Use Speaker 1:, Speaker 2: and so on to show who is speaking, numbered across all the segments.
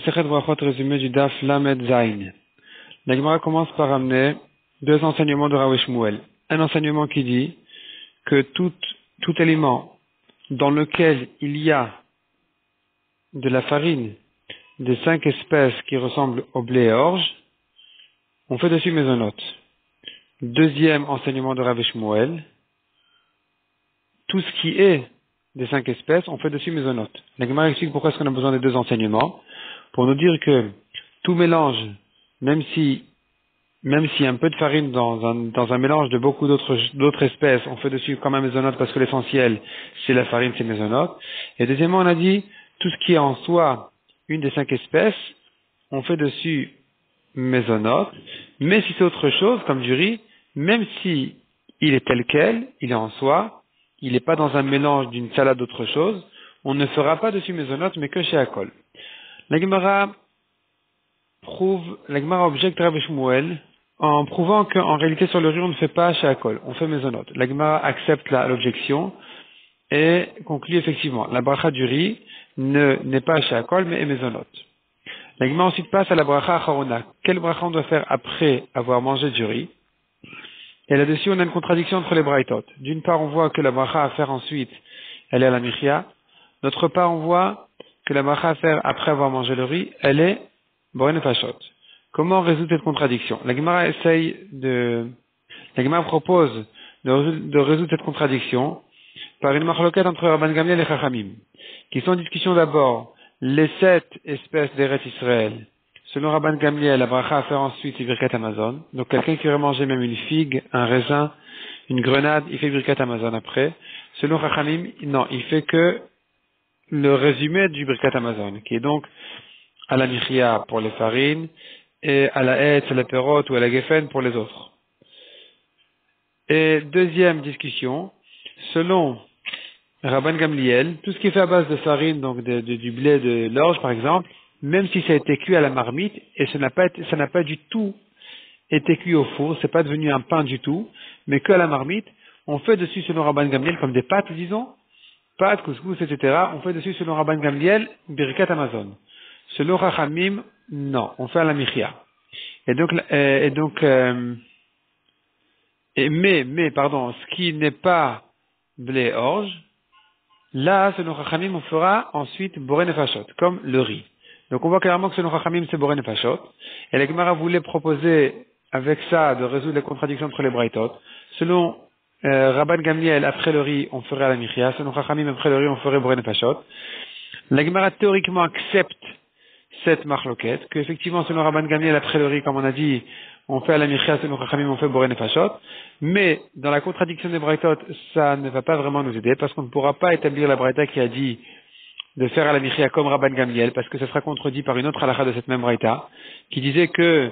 Speaker 1: Sechet Brachot résumé du Daf Lamed Zain. La Gemara commence par amener deux enseignements de Rav Shmuel. Un enseignement qui dit que tout, tout aliment dans lequel il y a de la farine des cinq espèces qui ressemblent au blé et orge, on fait dessus mésonote. Deuxième enseignement de Rav Shmuel, tout ce qui est des cinq espèces, on fait dessus mésonote. La Gemara explique pourquoi est-ce qu'on a besoin des deux enseignements pour nous dire que tout mélange, même si même a un peu de farine dans un, dans un mélange de beaucoup d'autres, espèces, on fait dessus comme un mésonote parce que l'essentiel, c'est la farine, c'est mésonote. Et deuxièmement, on a dit, tout ce qui est en soi une des cinq espèces, on fait dessus mésonote. Mais si c'est autre chose, comme du riz, même si il est tel quel, il est en soi, il n'est pas dans un mélange d'une salade d'autre chose, on ne fera pas dessus mésonote, mais que chez Akol. La Gemara prouve, la Gemara objecte Rav Shmuel en prouvant qu'en réalité sur le riz on ne fait pas Shakol, on fait Maisonot. La Gemara accepte l'objection et conclut effectivement, la bracha du riz n'est pas Shakol mais est Maisonot. La Gemara ensuite passe à la bracha Acharona. Quelle bracha on doit faire après avoir mangé du riz? Et là-dessus on a une contradiction entre les braïtot. D'une part on voit que la bracha à faire ensuite, elle est à la Michia. D'autre part on voit que la bracha faire après avoir mangé le riz, elle est Boren Fashot. Comment résoudre cette contradiction? La Gemara essaye de, la Gemara propose de, résoudre cette contradiction par une marloquette entre Rabban Gamliel et Chachamim, qui sont en discussion d'abord les sept espèces d'Eret Israël. Selon Rabban Gamliel, la bracha à faire ensuite c'est Birkat Amazon. Donc quelqu'un qui aurait mangé même une figue, un raisin, une grenade, il fait Birkat Amazon après. Selon Chachamim, non, il fait que le résumé du Birkat Amazon, qui est donc à la michia pour les farines et à la haie, à la perote ou à la geffen pour les autres. Et deuxième discussion, selon Rabban Gamliel, tout ce qui est fait à base de farine, donc de, du blé de l'orge par exemple, même si ça a été cuit à la marmite, et ça n'a pas, ça n'a pas du tout été cuit au four, c'est pas devenu un pain du tout, mais que à la marmite, on fait dessus selon Rabban Gamliel comme des pâtes, disons, pâtes, couscous, etc. On fait dessus selon Rabban Gamliel, birkat Amazon. Selon Rachamim, non, on fait à la michia. Et donc, euh, et donc, euh, et mais, mais, pardon, ce qui n'est pas blé orge, là, selon Rachamim, on fera ensuite boren et fachot, comme le riz. Donc on voit clairement que selon Rachamim, c'est boren et fachot. Et la Gemara voulait proposer avec ça de résoudre les contradictions entre les braïtot. Selon euh, Rabban Gamliel, après le riz, on ferait à la michia. Selon Rachamim, après le riz, on ferait boren et fachot. La Gemara théoriquement accepte cette marloquette, qu'effectivement, selon Rabban Gamliel, après le riz, comme on a dit, on fait à la michia, selon Chachamim, on fait boren et fachot. Mais, dans la contradiction des braïtot, ça ne va pas vraiment nous aider, parce qu'on ne pourra pas établir la braïta qui a dit de faire à la michia comme Rabban Gamliel, parce que ça sera contredit par une autre halakha de cette même braïta, qui disait que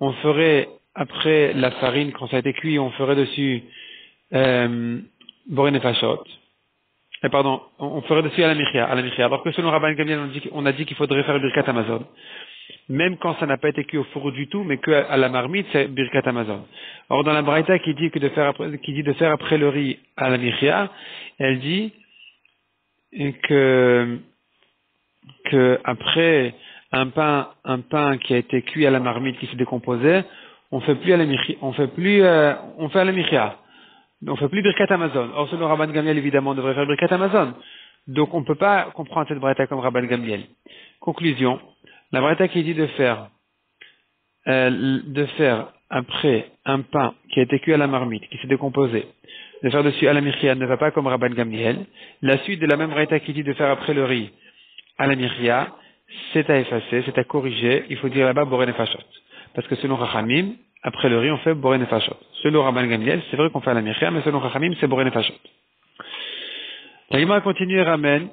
Speaker 1: on ferait, après la farine, quand ça a été cuit, on ferait dessus, euh. Eh, pardon, on ferait dessus à la michia, à la michia. Alors que selon Rabban Gamliel, on, a dit qu'il faudrait faire birkat Amazon. Même quand ça n'a pas été cuit au four du tout, mais qu'à la marmite, c'est birkat Amazon. Or, dans la Braïta qui dit que de faire après, qui dit de faire après le riz à la michia, elle dit que, que après un pain, un pain qui a été cuit à la marmite, qui s'est décomposé, on fait plus à la michia, on fait plus, euh, on fait à la michia. On ne fait plus Birkat Amazon. Or, selon Rabban Gamliel, évidemment, on devrait faire Birkat Amazon. Donc, on ne peut pas comprendre cette braïta comme Rabban Gamliel. Conclusion. La braïta qui dit de faire, euh, de faire après un pain qui a été cuit à la marmite, qui s'est décomposé, de faire dessus à la miria ne va pas comme Rabban Gamliel. La suite de la même braïta qui dit de faire après le riz à la miria, c'est à effacer, c'est à corriger. Il faut dire là-bas Boren Fashot. Parce que selon Rachamim, après le riz, on fait Boren et Fashot. Selon Rabban Gamliel, c'est vrai qu'on fait la Michia, mais selon Chachamim, c'est Boren et Fashot. La continue et ramène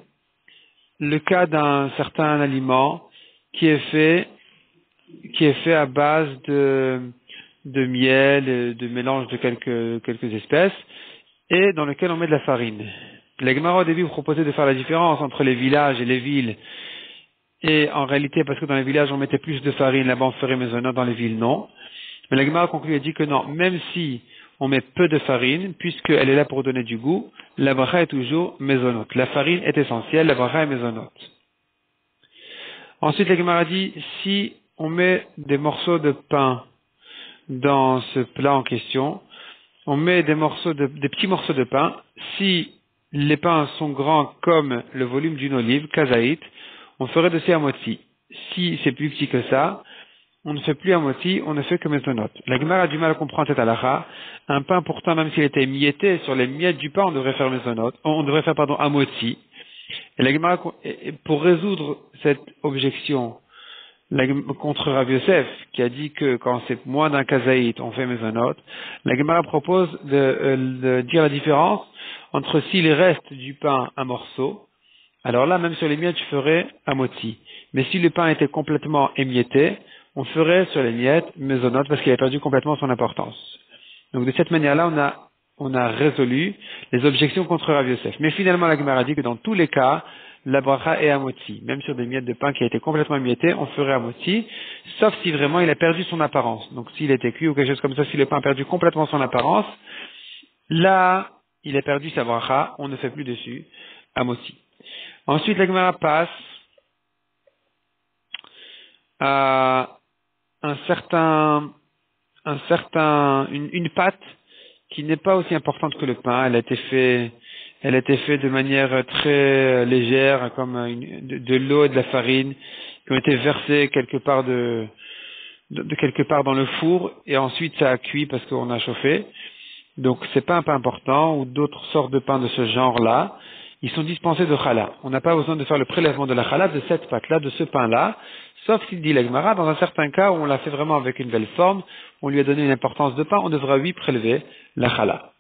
Speaker 1: le cas d'un certain aliment qui est fait, qui est fait à base de, de miel, de mélange de quelques, quelques espèces, et dans lequel on met de la farine. La au début proposait de faire la différence entre les villages et les villes, et en réalité, parce que dans les villages on mettait plus de farine, là-bas on ferait maisonnant, dans les villes non. Mais la Gemara conclut et dit que non, même si on met peu de farine, puisqu'elle est là pour donner du goût, la bracha est toujours maisonnote. La farine est essentielle, la bracha est maisonnote. Ensuite, la Gemara dit, si on met des morceaux de pain dans ce plat en question, on met des morceaux de, des petits morceaux de pain. Si les pains sont grands comme le volume d'une olive, kazaït, on ferait de ces amoti. Si c'est plus petit que ça, on ne fait plus amoti, on ne fait que mezonot. La Gemara a du mal à comprendre cette halakha. Un pain pourtant, même s'il était mietté, sur les miettes du pain, on devrait faire mezonot. On devrait faire, pardon, amoti. Et la Gemara, pour résoudre cette objection, contre Rav Yosef, qui a dit que quand c'est moins d'un kazaït, on fait mezonot, la Gemara propose euh, de, dire la différence entre s'il reste du pain un morceau, alors là, même sur les miettes, je ferais amoti. Mais si le pain était complètement émietté, on ferait sur les miettes mezonot parce qu'il a perdu complètement son importance. Donc de cette manière-là, on a, on a résolu les objections contre Rav Yosef. Mais finalement, la Gemara dit que dans tous les cas, la bracha est à Même sur des miettes de pain qui a été complètement émietté, on ferait à sauf si vraiment il a perdu son apparence. Donc s'il était cuit ou quelque chose comme ça, si le pain a perdu complètement son apparence, là, il a perdu sa bracha, on ne fait plus dessus à Ensuite, la Gemara passe à un certain, une, une pâte qui n'est pas aussi importante que le pain. Elle a été faite elle était faite de manière très légère, comme de, l'eau et de la farine, qui ont été versées quelque part de, quelque part dans le four, et ensuite ça a cuit parce qu'on a chauffé. Donc c'est pas un pain important, ou d'autres sortes de pains de ce genre-là, ils sont dispensés de challah. On n'a pas besoin de faire le prélèvement de la challah de cette pâte-là, de ce pain-là, sauf s'il dit l'agmara, dans un certain cas où on l'a fait vraiment avec une belle forme, on lui a donné une importance de pain, on devra lui prélever la challah.